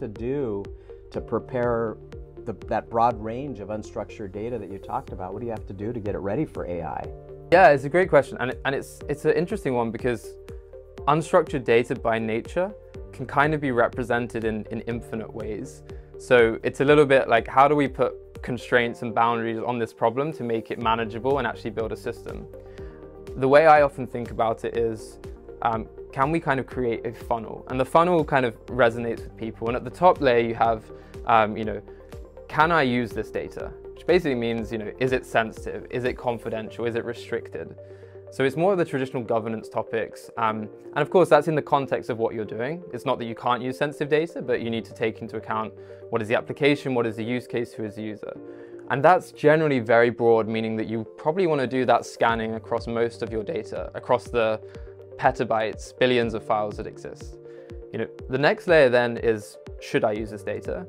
to do to prepare the, that broad range of unstructured data that you talked about? What do you have to do to get it ready for AI? Yeah, it's a great question, and, it, and it's it's an interesting one because unstructured data by nature can kind of be represented in, in infinite ways. So it's a little bit like how do we put constraints and boundaries on this problem to make it manageable and actually build a system? The way I often think about it is um, can we kind of create a funnel? And the funnel kind of resonates with people. And at the top layer, you have, um, you know, can I use this data? Which basically means, you know, is it sensitive? Is it confidential? Is it restricted? So it's more of the traditional governance topics. Um, and of course, that's in the context of what you're doing. It's not that you can't use sensitive data, but you need to take into account what is the application, what is the use case, who is the user. And that's generally very broad, meaning that you probably want to do that scanning across most of your data, across the petabytes, billions of files that exist. You know, the next layer then is, should I use this data?